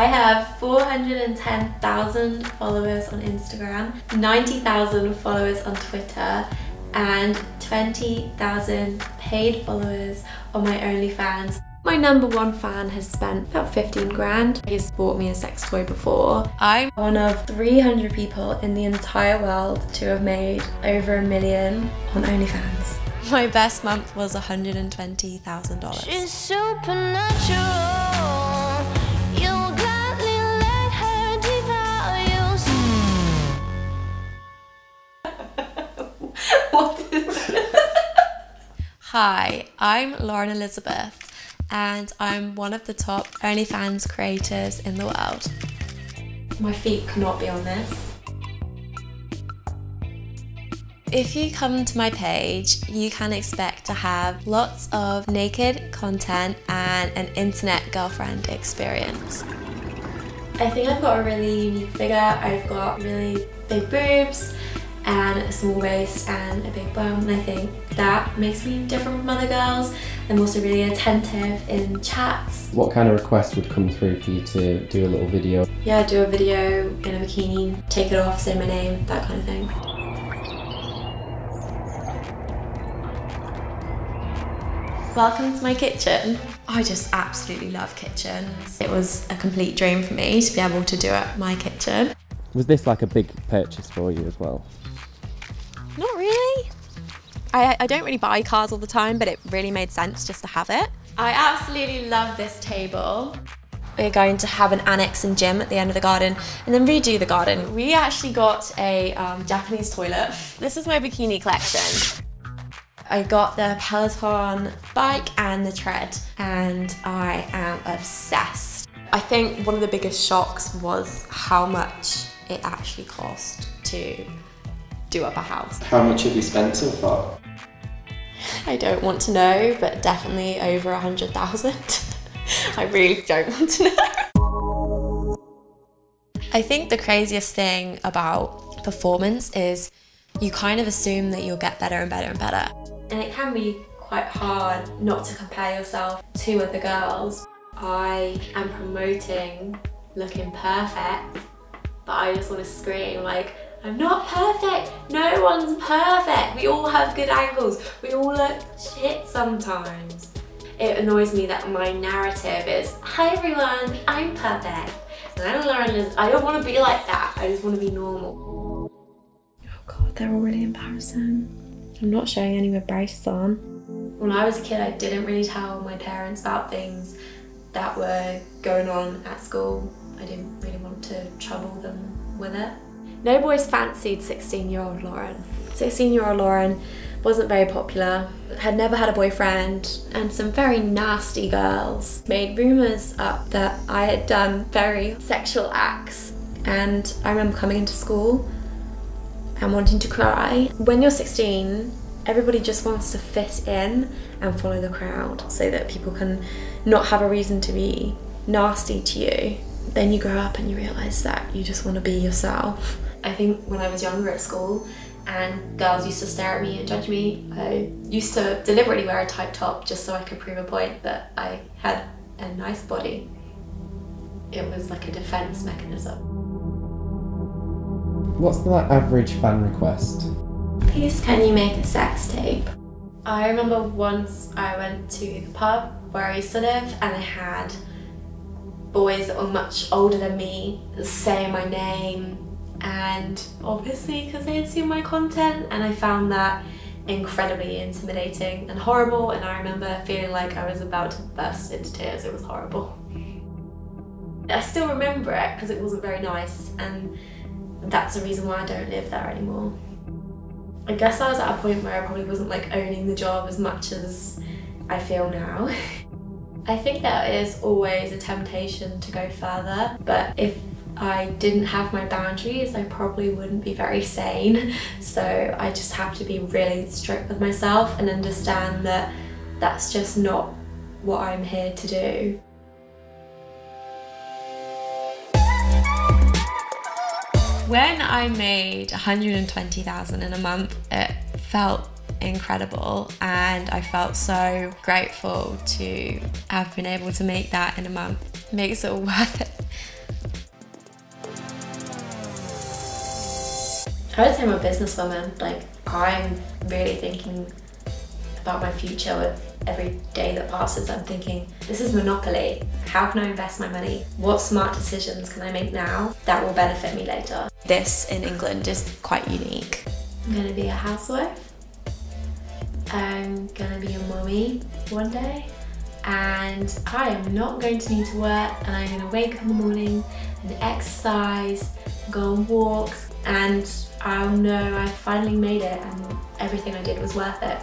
I have 410,000 followers on Instagram, 90,000 followers on Twitter, and 20,000 paid followers on my OnlyFans. My number one fan has spent about 15 grand. He's bought me a sex toy before. I'm one of 300 people in the entire world to have made over a million on OnlyFans. My best month was $120,000. She's supernatural. Hi, I'm Lauren Elizabeth and I'm one of the top OnlyFans creators in the world. My feet cannot be on this. If you come to my page, you can expect to have lots of naked content and an internet girlfriend experience. I think I've got a really unique figure. I've got really big boobs and a small waist and a big bum and I think that makes me different from other girls. I'm also really attentive in chats. What kind of request would come through for you to do a little video? Yeah, do a video in a bikini, take it off, say my name, that kind of thing. Welcome to my kitchen. I just absolutely love kitchens. It was a complete dream for me to be able to do it my kitchen. Was this like a big purchase for you as well? I, I don't really buy cars all the time, but it really made sense just to have it. I absolutely love this table. We're going to have an annex and gym at the end of the garden and then redo the garden. We actually got a um, Japanese toilet. This is my bikini collection. I got the Peloton bike and the tread and I am obsessed. I think one of the biggest shocks was how much it actually cost to do up a house. How much have you spent so far? I don't want to know, but definitely over a hundred thousand. I really don't want to know. I think the craziest thing about performance is you kind of assume that you'll get better and better and better. And it can be quite hard not to compare yourself to other girls. I am promoting looking perfect, but I just want to scream like, I'm not perfect. No one's perfect. We all have good angles. We all look shit sometimes. It annoys me that my narrative is, hi everyone, I'm perfect. And I'm Lauren I don't want to be like that. I just want to be normal. Oh God, they're all really embarrassing. I'm not showing any with braces on. When I was a kid, I didn't really tell my parents about things that were going on at school. I didn't really want to trouble them with it. No boys fancied 16 year old Lauren. 16 year old Lauren wasn't very popular, had never had a boyfriend, and some very nasty girls made rumours up that I had done very sexual acts. And I remember coming into school and wanting to cry. When you're 16, everybody just wants to fit in and follow the crowd so that people can not have a reason to be nasty to you. Then you grow up and you realise that you just want to be yourself. I think when I was younger at school and girls used to stare at me and judge me, I used to deliberately wear a tight top just so I could prove a point that I had a nice body. It was like a defence mechanism. What's the like, average fan request? Please can you make a sex tape? I remember once I went to the pub where I used to live and I had boys that were much older than me saying my name and obviously because they had seen my content and I found that incredibly intimidating and horrible and I remember feeling like I was about to burst into tears, it was horrible. I still remember it because it wasn't very nice and that's the reason why I don't live there anymore. I guess I was at a point where I probably wasn't like owning the job as much as I feel now. I think there is always a temptation to go further, but if I didn't have my boundaries, I probably wouldn't be very sane. So I just have to be really strict with myself and understand that that's just not what I'm here to do. When I made 120,000 in a month, it felt incredible and I felt so grateful to have been able to make that in a month. makes it all worth it. I would say I'm a businesswoman. Like, I'm really thinking about my future with every day that passes. I'm thinking, this is monopoly. How can I invest my money? What smart decisions can I make now that will benefit me later? This in England is quite unique. I'm gonna be a housewife. I'm gonna be a mummy one day. And I am not going to need to work and I'm gonna wake up in the morning and exercise, go on walks, and Um, I'll know I finally made it and everything I did was worth it.